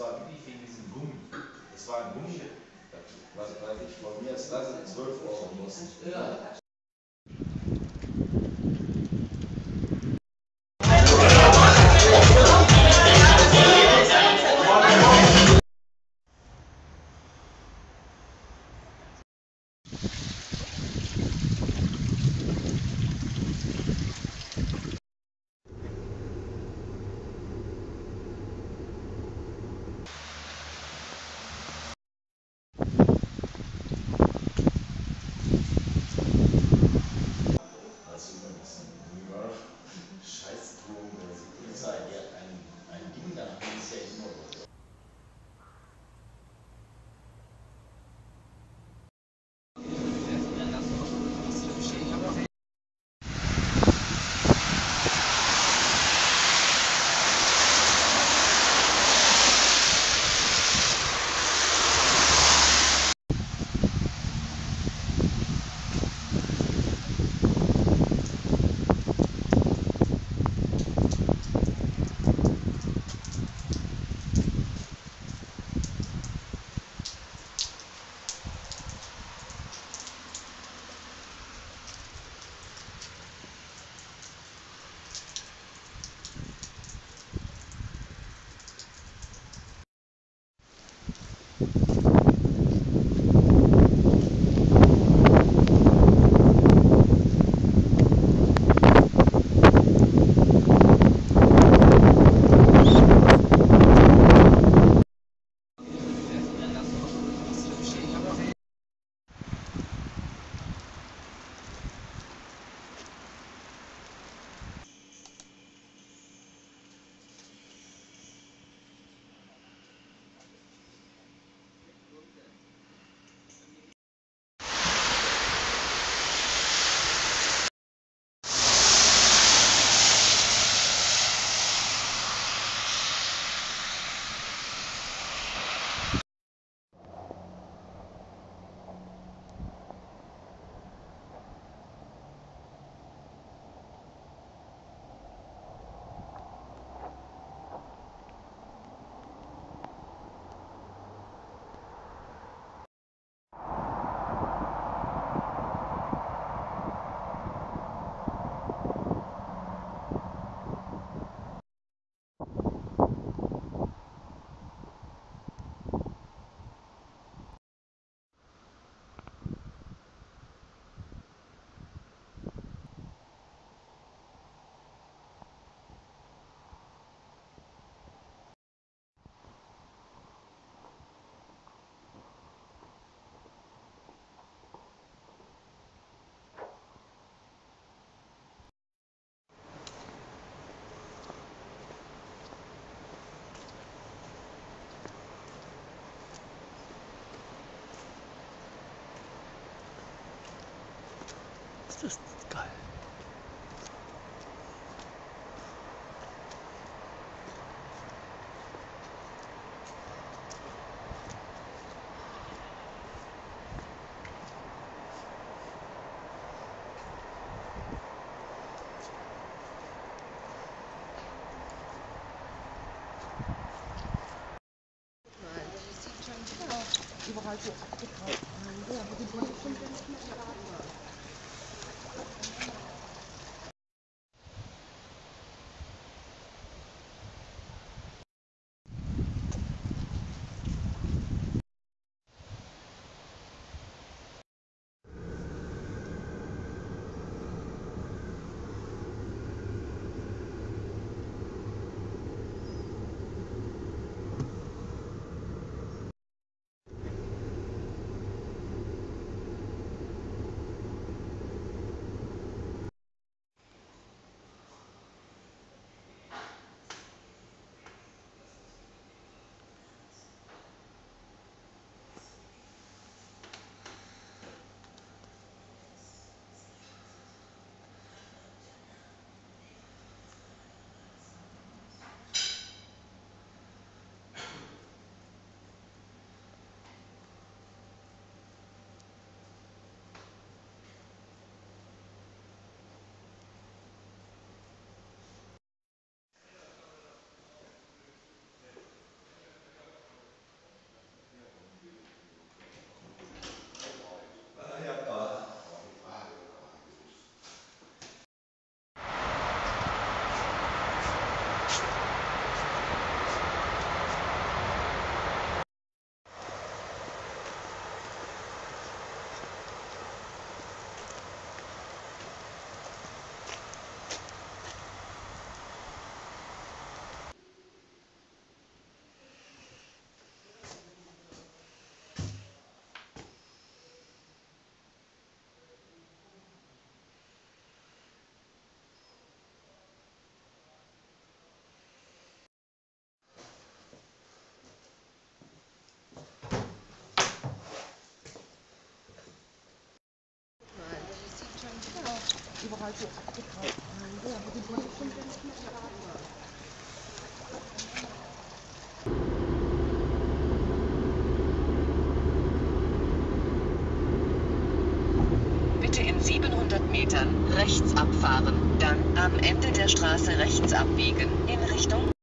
war wirklich wegen diesem Gummi. Es war ein Gummi, was weiß ich, von mir als Lasse 12 Euro kosten. Also Das ist geil. überall so abgetragen. Ja, aber die wollen Bitte in 700 Metern rechts abfahren, dann am Ende der Straße rechts abbiegen in Richtung